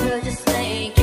just make